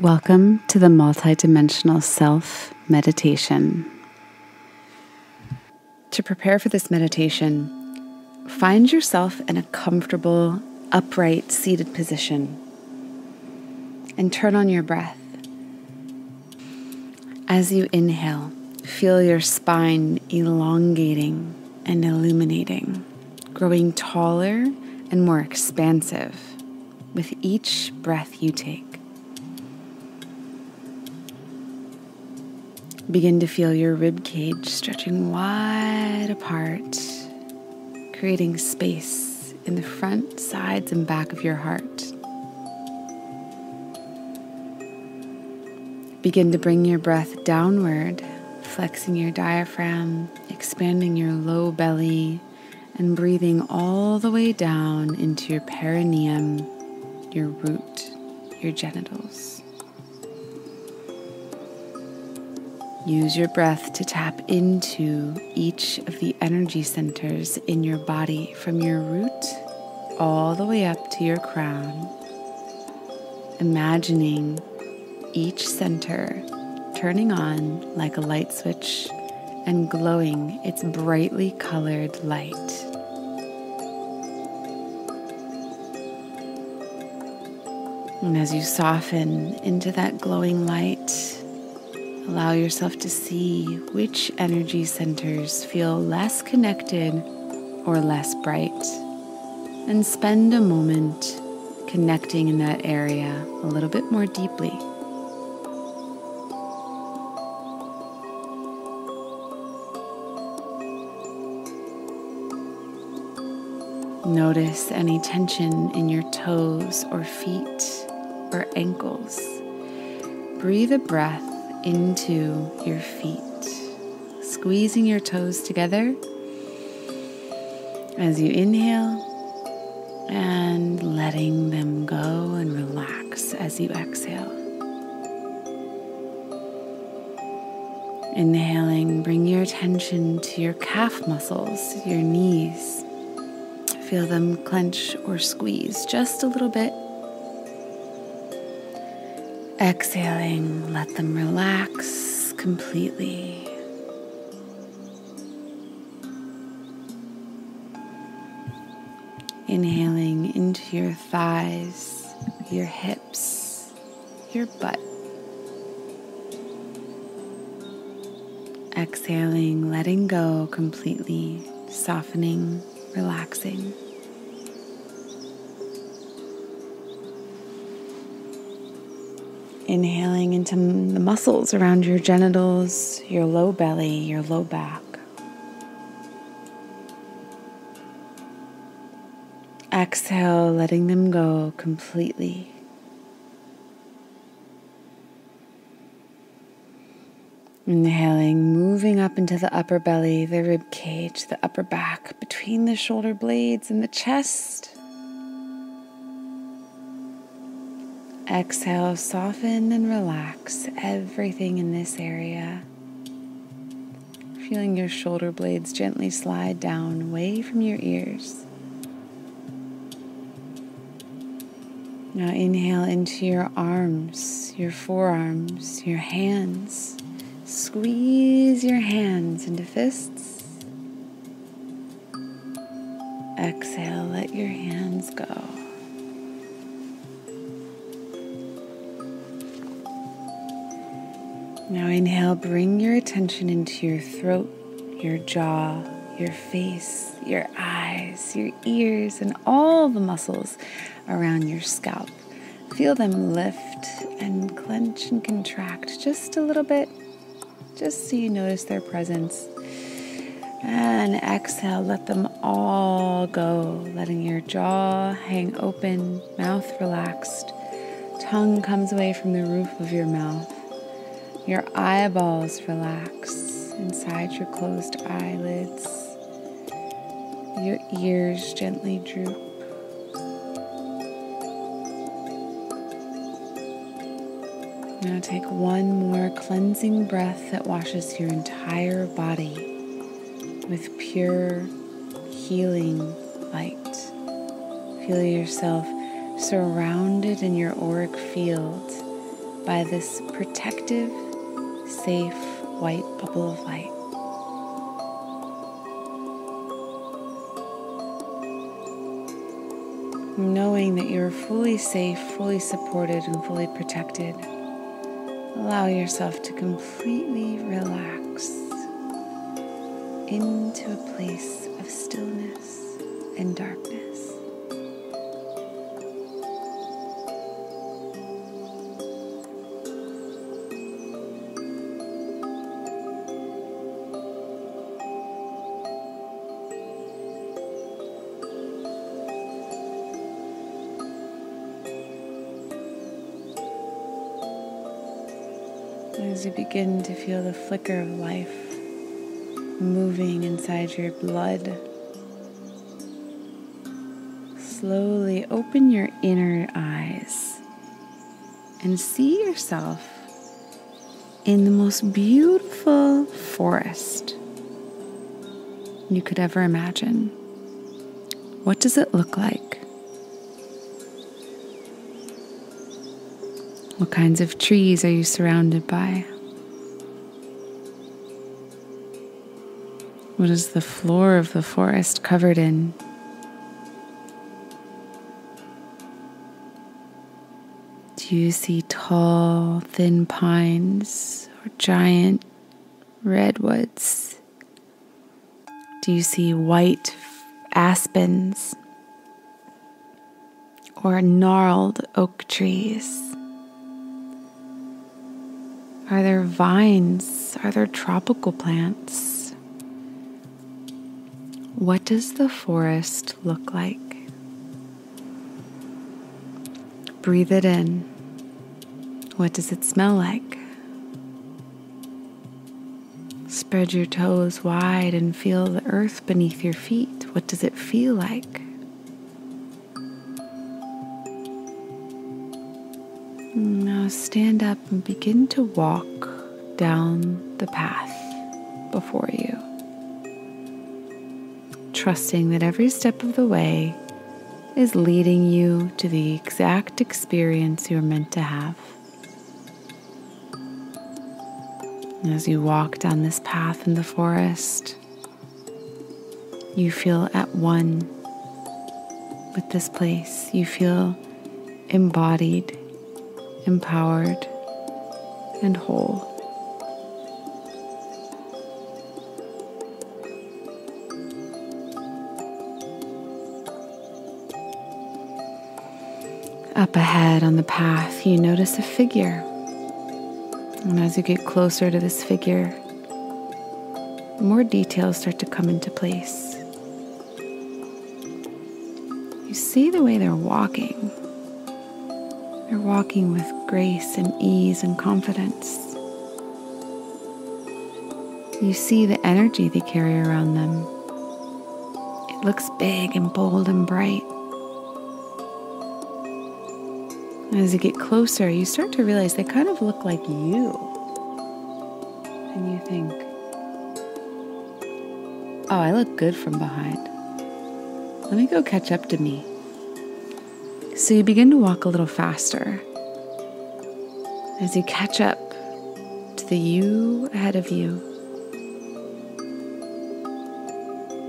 Welcome to the multidimensional self meditation. To prepare for this meditation, find yourself in a comfortable, upright, seated position and turn on your breath. As you inhale, feel your spine elongating and illuminating, growing taller and more expansive with each breath you take. Begin to feel your rib cage stretching wide apart, creating space in the front, sides, and back of your heart. Begin to bring your breath downward, flexing your diaphragm, expanding your low belly, and breathing all the way down into your perineum, your root, your genitals. Use your breath to tap into each of the energy centers in your body from your root all the way up to your crown. Imagining each center turning on like a light switch and glowing its brightly colored light. And as you soften into that glowing light, Allow yourself to see which energy centers feel less connected or less bright. And spend a moment connecting in that area a little bit more deeply. Notice any tension in your toes or feet or ankles. Breathe a breath into your feet, squeezing your toes together as you inhale and letting them go and relax as you exhale. Inhaling, bring your attention to your calf muscles, your knees. Feel them clench or squeeze just a little bit Exhaling, let them relax completely. Inhaling into your thighs, your hips, your butt. Exhaling, letting go completely, softening, relaxing. Inhaling into the muscles around your genitals, your low belly, your low back. Exhale, letting them go completely. Inhaling, moving up into the upper belly, the rib cage, the upper back, between the shoulder blades and the chest. Exhale, soften and relax everything in this area. Feeling your shoulder blades gently slide down away from your ears. Now inhale into your arms, your forearms, your hands. Squeeze your hands into fists. Exhale, let your hands go. Now inhale, bring your attention into your throat, your jaw, your face, your eyes, your ears, and all the muscles around your scalp. Feel them lift and clench and contract just a little bit, just so you notice their presence. And exhale, let them all go, letting your jaw hang open, mouth relaxed, tongue comes away from the roof of your mouth. Your eyeballs relax inside your closed eyelids. Your ears gently droop. Now take one more cleansing breath that washes your entire body with pure healing light. Feel yourself surrounded in your auric field by this protective, safe white bubble of light. Knowing that you're fully safe, fully supported, and fully protected, allow yourself to completely relax into a place of stillness and darkness. You begin to feel the flicker of life moving inside your blood. Slowly open your inner eyes and see yourself in the most beautiful forest you could ever imagine. What does it look like? What kinds of trees are you surrounded by? What is the floor of the forest covered in? Do you see tall, thin pines or giant redwoods? Do you see white aspens or gnarled oak trees? Are there vines? Are there tropical plants? What does the forest look like? Breathe it in. What does it smell like? Spread your toes wide and feel the earth beneath your feet. What does it feel like? Now stand up and begin to walk down the path before you, trusting that every step of the way is leading you to the exact experience you're meant to have. As you walk down this path in the forest, you feel at one with this place. You feel embodied empowered, and whole. Up ahead on the path, you notice a figure. And as you get closer to this figure, more details start to come into place. You see the way they're walking. They're walking with grace and ease and confidence. You see the energy they carry around them. It looks big and bold and bright. As you get closer, you start to realize they kind of look like you. And you think, oh, I look good from behind. Let me go catch up to me. So you begin to walk a little faster as you catch up to the you ahead of you.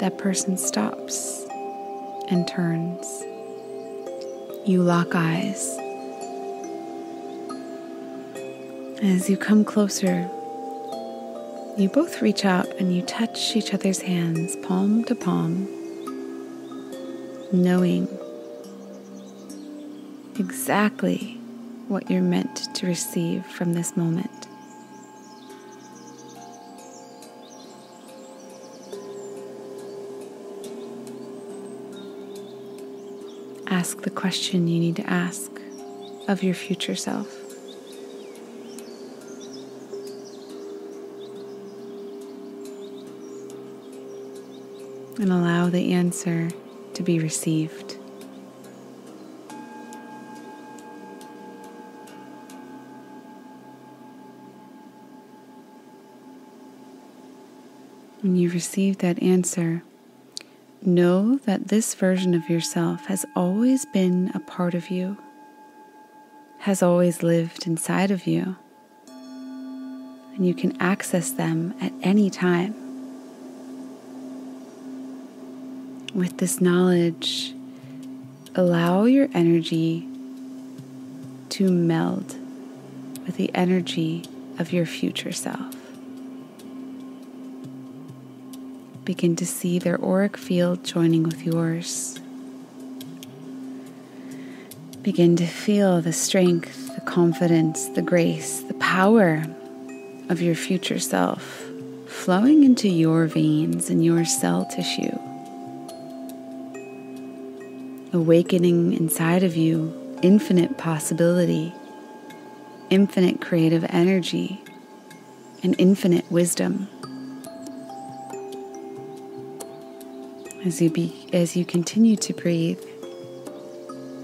That person stops and turns. You lock eyes. As you come closer, you both reach out and you touch each other's hands, palm to palm, knowing exactly what you're meant to receive from this moment. Ask the question you need to ask of your future self. And allow the answer to be received. When you receive that answer, know that this version of yourself has always been a part of you, has always lived inside of you, and you can access them at any time. With this knowledge, allow your energy to meld with the energy of your future self. Begin to see their auric field joining with yours. Begin to feel the strength, the confidence, the grace, the power of your future self flowing into your veins and your cell tissue. Awakening inside of you infinite possibility, infinite creative energy, and infinite wisdom. As you, be, as you continue to breathe,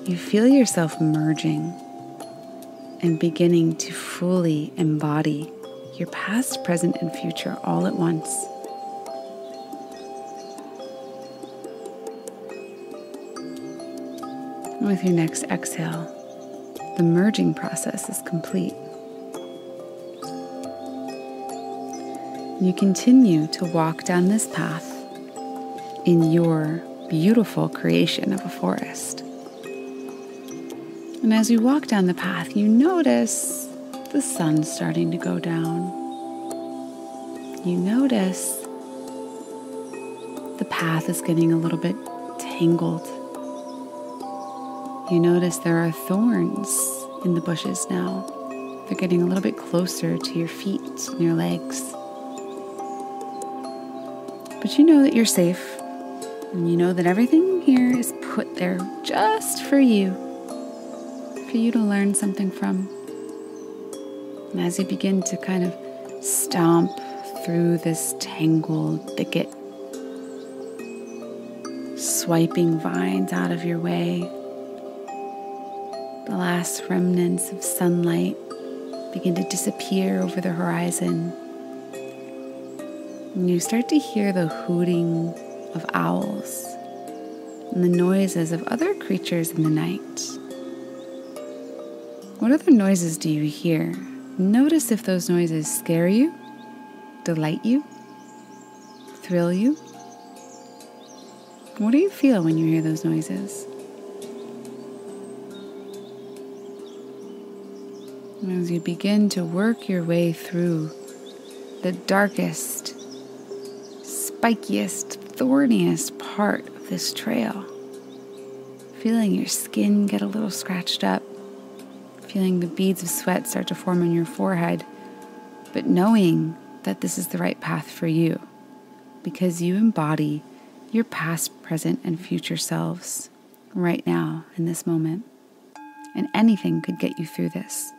you feel yourself merging and beginning to fully embody your past, present, and future all at once. With your next exhale, the merging process is complete. You continue to walk down this path in your beautiful creation of a forest. And as you walk down the path, you notice the sun starting to go down. You notice the path is getting a little bit tangled. You notice there are thorns in the bushes now. They're getting a little bit closer to your feet and your legs. But you know that you're safe, and you know that everything here is put there just for you for you to learn something from. And as you begin to kind of stomp through this tangled thicket, swiping vines out of your way, the last remnants of sunlight begin to disappear over the horizon. And you start to hear the hooting of owls and the noises of other creatures in the night. What other noises do you hear? Notice if those noises scare you, delight you, thrill you. What do you feel when you hear those noises? As you begin to work your way through the darkest, spikiest, thorniest part of this trail, feeling your skin get a little scratched up, feeling the beads of sweat start to form on your forehead, but knowing that this is the right path for you because you embody your past, present, and future selves right now in this moment. And anything could get you through this.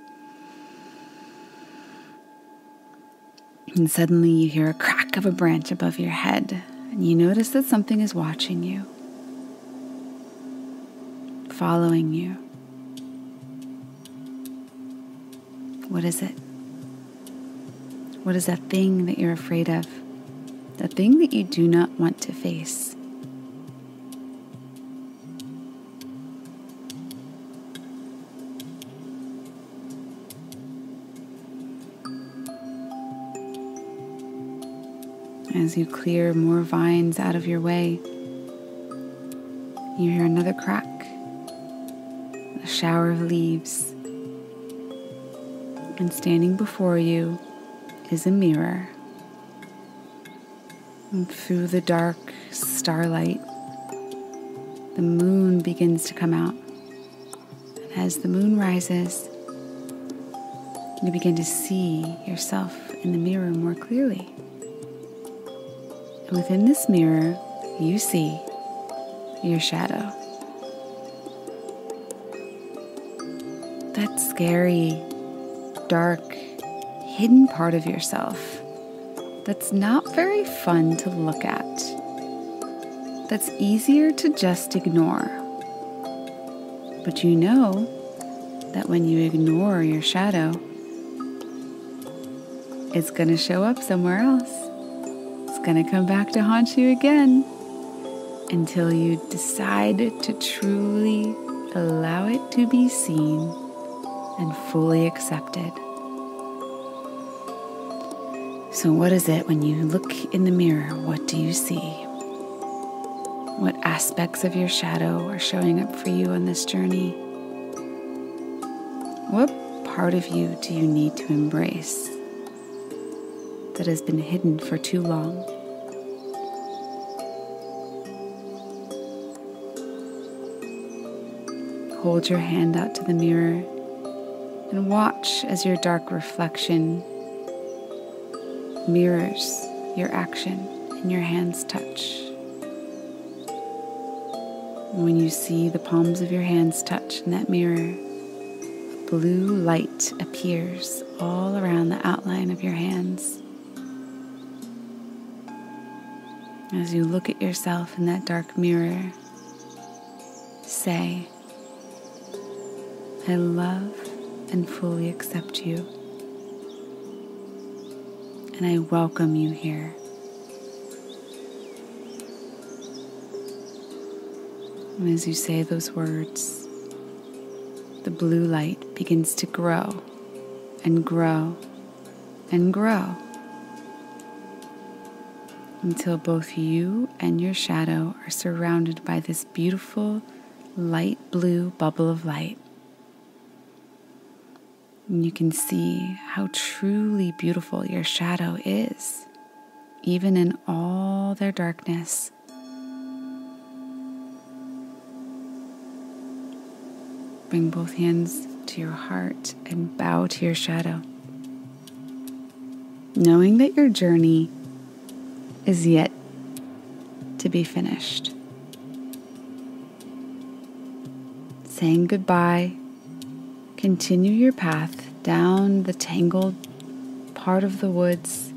And suddenly you hear a crack of a branch above your head, and you notice that something is watching you, following you. What is it? What is that thing that you're afraid of? The thing that you do not want to face? As you clear more vines out of your way, you hear another crack, a shower of leaves and standing before you is a mirror. And through the dark starlight, the moon begins to come out. And as the moon rises, you begin to see yourself in the mirror more clearly. Within this mirror, you see your shadow. That scary, dark, hidden part of yourself that's not very fun to look at, that's easier to just ignore. But you know that when you ignore your shadow, it's going to show up somewhere else. Going to come back to haunt you again until you decide to truly allow it to be seen and fully accepted. So, what is it when you look in the mirror? What do you see? What aspects of your shadow are showing up for you on this journey? What part of you do you need to embrace that has been hidden for too long? Hold your hand out to the mirror and watch as your dark reflection mirrors your action and your hands touch. when you see the palms of your hands touch in that mirror, a blue light appears all around the outline of your hands. As you look at yourself in that dark mirror, say, I love and fully accept you and I welcome you here. And as you say those words, the blue light begins to grow and grow and grow until both you and your shadow are surrounded by this beautiful light blue bubble of light. And you can see how truly beautiful your shadow is, even in all their darkness. Bring both hands to your heart and bow to your shadow. Knowing that your journey is yet to be finished. Saying goodbye Continue your path down the tangled part of the woods,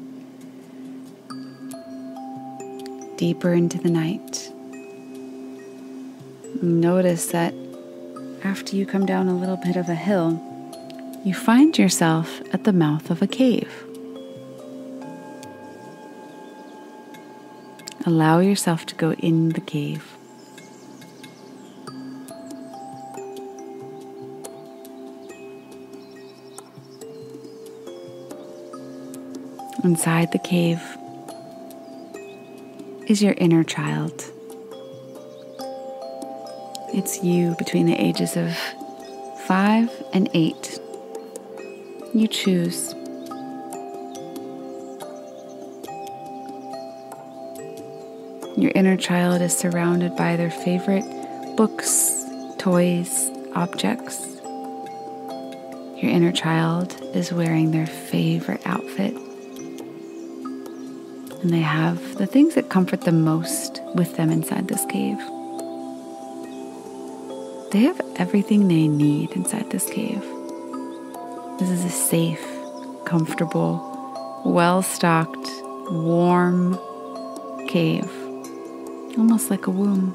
deeper into the night. Notice that after you come down a little bit of a hill, you find yourself at the mouth of a cave. Allow yourself to go in the cave. Inside the cave is your inner child. It's you between the ages of five and eight. You choose. Your inner child is surrounded by their favorite books, toys, objects. Your inner child is wearing their favorite outfit and they have the things that comfort them most with them inside this cave. They have everything they need inside this cave. This is a safe, comfortable, well stocked, warm cave, almost like a womb.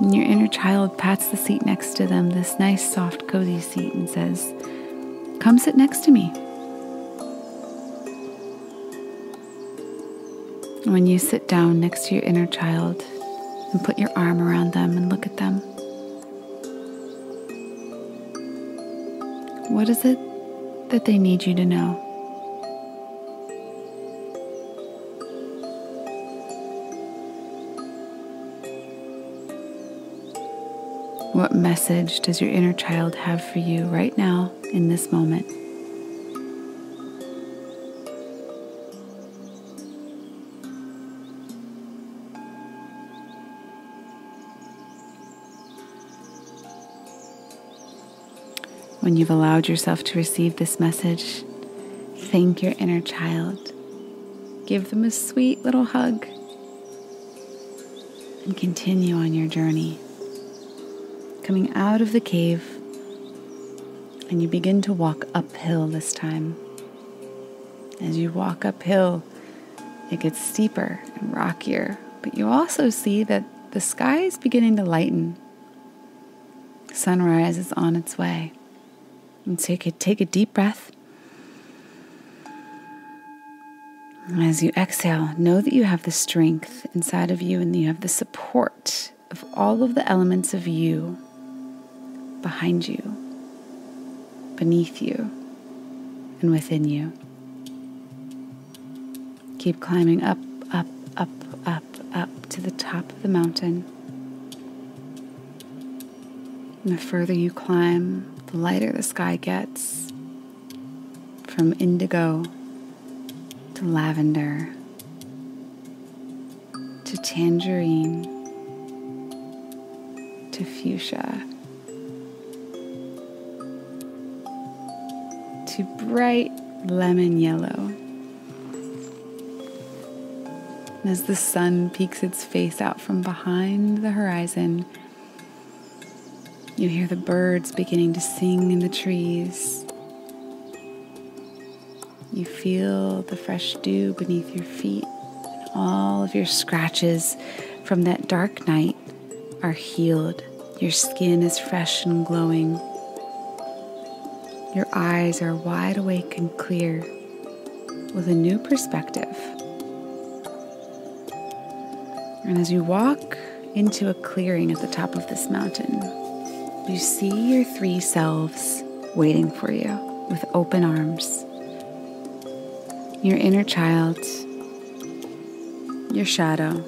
And your inner child pats the seat next to them, this nice, soft, cozy seat, and says, Come sit next to me. When you sit down next to your inner child and put your arm around them and look at them, what is it that they need you to know? What message does your inner child have for you right now in this moment? When you've allowed yourself to receive this message, thank your inner child. Give them a sweet little hug and continue on your journey. Coming out of the cave, and you begin to walk uphill this time. As you walk uphill, it gets steeper and rockier, but you also see that the sky is beginning to lighten. Sunrise is on its way. And so you could take a deep breath. As you exhale, know that you have the strength inside of you and you have the support of all of the elements of you behind you beneath you and within you. Keep climbing up, up, up, up, up to the top of the mountain. And the further you climb, the lighter the sky gets from indigo to lavender to tangerine to fuchsia to bright lemon yellow. As the sun peeks its face out from behind the horizon, you hear the birds beginning to sing in the trees. You feel the fresh dew beneath your feet, and all of your scratches from that dark night are healed. Your skin is fresh and glowing. Your eyes are wide awake and clear with a new perspective. And as you walk into a clearing at the top of this mountain, you see your three selves waiting for you with open arms. Your inner child, your shadow,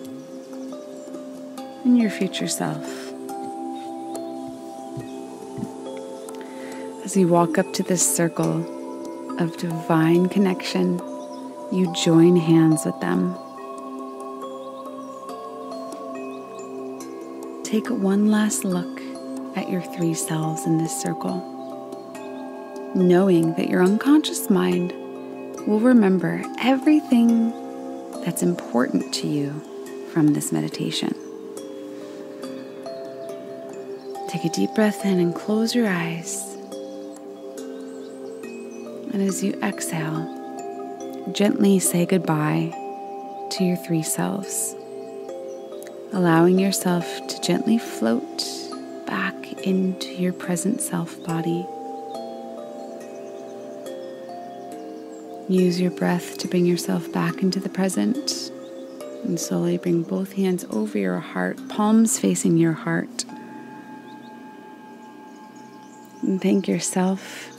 and your future self. As you walk up to this circle of divine connection, you join hands with them Take one last look at your three selves in this circle, knowing that your unconscious mind will remember everything that's important to you from this meditation. Take a deep breath in and close your eyes. And as you exhale, gently say goodbye to your three selves allowing yourself to gently float back into your present self body. Use your breath to bring yourself back into the present and slowly bring both hands over your heart, palms facing your heart. And thank yourself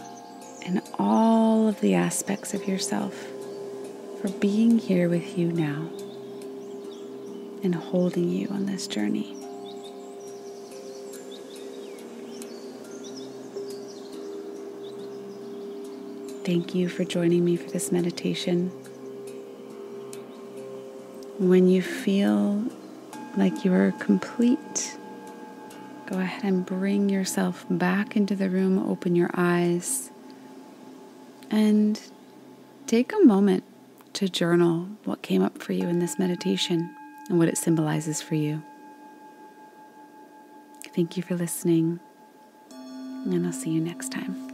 and all of the aspects of yourself for being here with you now and holding you on this journey. Thank you for joining me for this meditation. When you feel like you are complete, go ahead and bring yourself back into the room, open your eyes, and take a moment to journal what came up for you in this meditation and what it symbolizes for you. Thank you for listening, and I'll see you next time.